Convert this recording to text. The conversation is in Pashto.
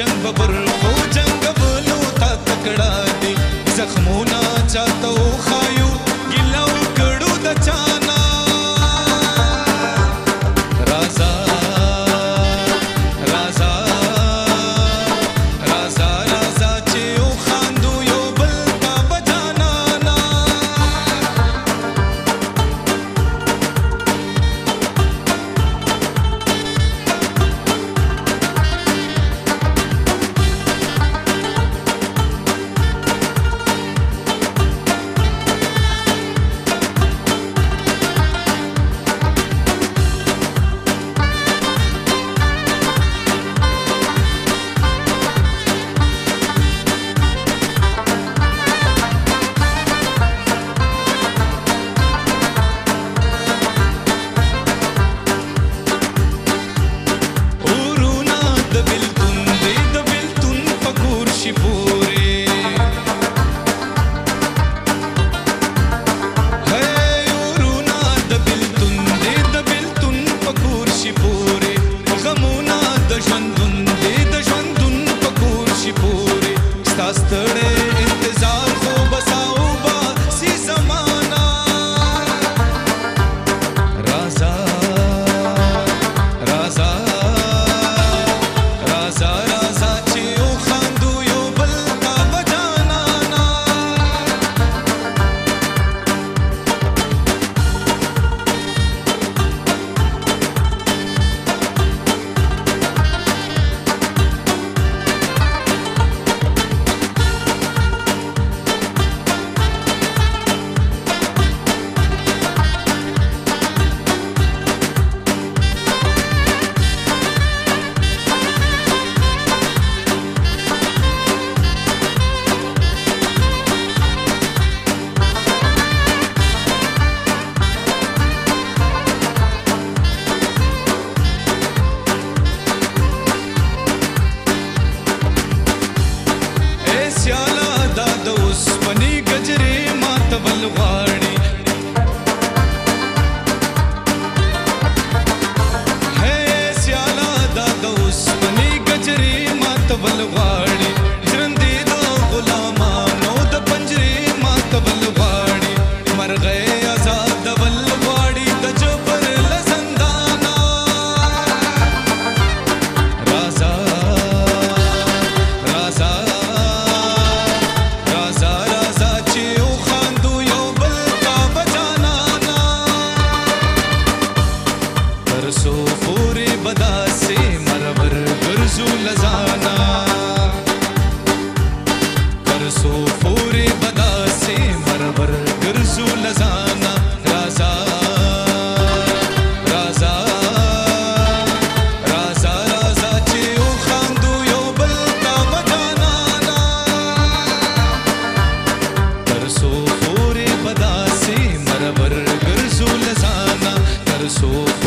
جنگ ببر خو جنگ بلو تا تکړه دي زخمونه چاته خایو Deutschland ترسو پورې بدا سي بربر ګرځو لزانا رازا رازا رازا رازا چې او خندو یو بل تا مدانا ترسو پورې بدا سي بربر ګرځو لزانا ترسو